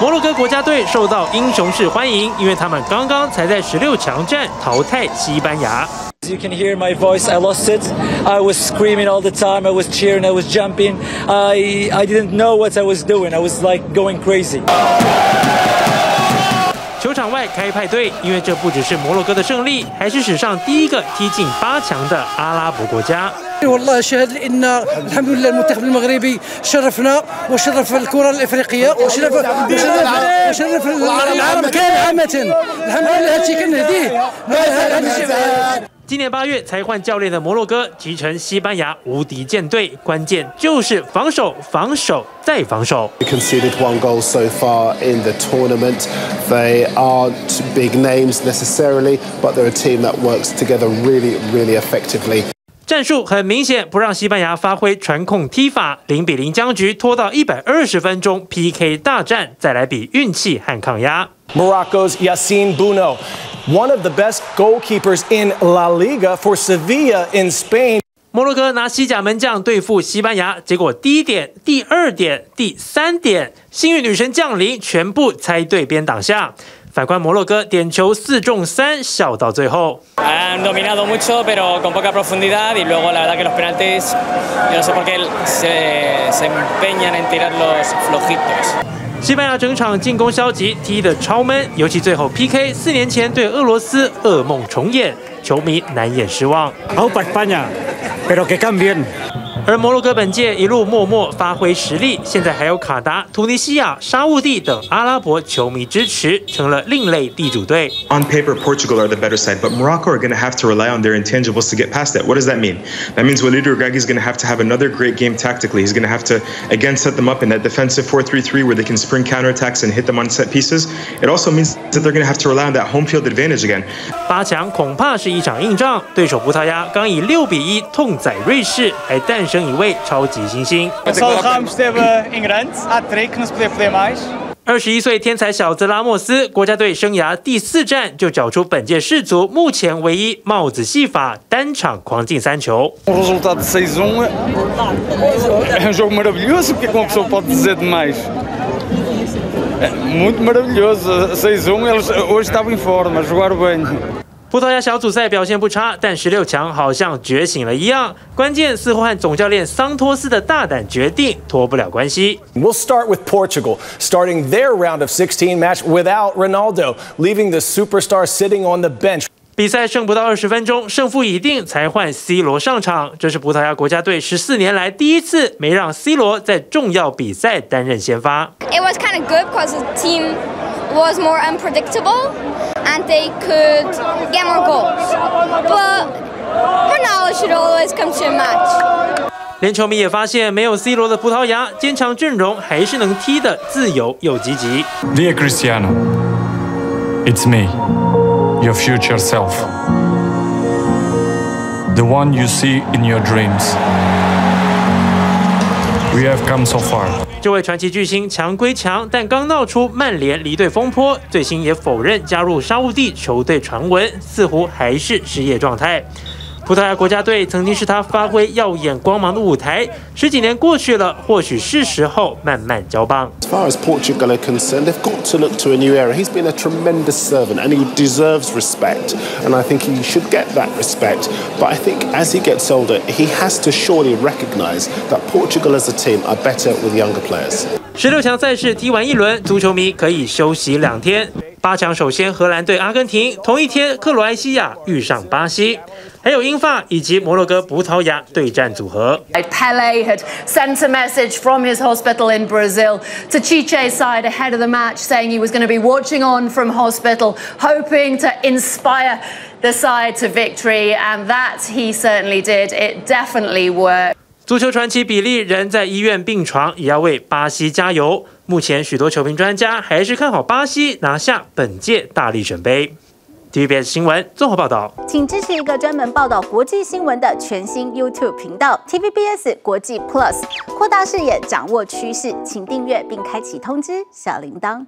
摩洛哥国家队受到英雄式欢迎，因为他们刚刚才在十六强战淘汰西班牙。You can hear my voice. I lost it. I was screaming all the time. I was cheering. I was jumping. I I didn't know what I was doing. I was like going crazy. 球场外开派对，因为这不只是摩洛哥的胜利，还是史上第一个踢进八强的阿拉伯国家。والله شهد لان الحمد لله المنتخب المغربي شرفنا وشرف الكره الافريقيه وشرف وشرف وشرف العالم كامل عامه الحمد لله هادشي كنهديه 今年八月才换教练的摩洛哥集成西班牙无敌舰队，关键就是防守，防守再防守。Conceded one goal so far in the tournament. They aren't big names necessarily, but they're a team that works together really, really effectively. 战术很明显，不让西班牙发挥传控踢法，零比零僵局拖到一百二十分钟 PK 大战，再来比运气和抗压。Morocco's Yassine Bouno. One of the best goalkeepers in La Liga for Sevilla in Spain. 摩洛哥拿西甲门将对付西班牙，结果第一点、第二点、第三点，幸运女神降临，全部猜对边挡下。反观摩洛哥点球四中三，笑到最后。Han dominado mucho, pero con poca profundidad y luego la verdad que los penaltis, yo no sé por qué se se empeñan en tirarlos flojitos. 西班牙整场进攻消极，踢得超闷，尤其最后 PK，四年前对俄罗斯噩梦重演，球迷难掩失望。而摩洛哥本届一路默默发挥实力，现在还有卡达、突尼西亚、沙乌地等阿拉伯球迷支持，成了另类地主队。On paper, Portugal are the better side, but Morocco are going to have to rely on their intangibles to get past that. What does that mean? That means Walid Regragui is going to have to have another great game tactically. He's going to have to again set them up in that defensive 4-3-3 where they can spring counterattacks and hit them on set pieces. It also means that they're going to have to rely on that home field advantage again. 八强恐怕是一场硬仗，对手葡萄牙刚以六比一痛宰瑞士，还诞生。 一位超级新星。二十一岁天才小子拉莫斯，国家队生涯第四战就缴出本届世足目前唯一帽子戏法，单场狂进三球。葡萄牙小组赛表现不差，但十六强好像觉醒了一样。关键似乎和总教练桑托斯的大胆决定脱不了关系。We'll start with Portugal, starting their round of 16 match without Ronaldo, leaving the superstar sitting on the bench. 比赛剩不到二十分钟，胜负已定，才换 C 罗上场。这是葡萄牙国家队十四年来第一次没让 C 罗在重要比赛担任先发。It was kind of good because the team was more unpredictable. and they could get more goals. But Ronaldo should always come to a match. 连球迷也发现，没有 C 罗的葡萄牙，坚强阵容还是能踢得自由又积极。Dear Cristiano, it's me, your future self, the one you see in your dreams. We have come so far. 这位传奇巨星强归强，但刚闹出曼联离队风波，最新也否认加入沙乌地球队传闻，似乎还是失业状态。葡萄牙国家队曾经是他发挥耀眼光芒的舞台，十几年过去了，或许是时候慢慢交棒。As far as Portugal are concerned, they've got to look to a new era. He's been a tremendous servant and he deserves respect, and I think he should get that respect. But I think as he gets older, he has to surely recognise that Portugal as a team are better with younger players. 十六强赛事踢完一轮，足球迷可以休息两天。八强首先荷兰对阿根廷，同一天克罗埃西亚遇上巴西， 还有英法以及摩洛哥、葡萄牙对战组合。Pele had sent a message from his hospital in Brazil to Chiche's side ahead of the match, saying he was going to be watching on from hospital, hoping to inspire the side to victory, and that he certainly did. It definitely worked. 足球传奇比利人在医院病床，也要为巴西加油。目前许多球评专家还是看好巴西拿下本届大力神杯。 TVBS 新闻综合报道，请支持一个专门报道国际新闻的全新 YouTube 频道 TVBS 国际 Plus，扩大视野，掌握趋势，请订阅并开启通知小铃铛。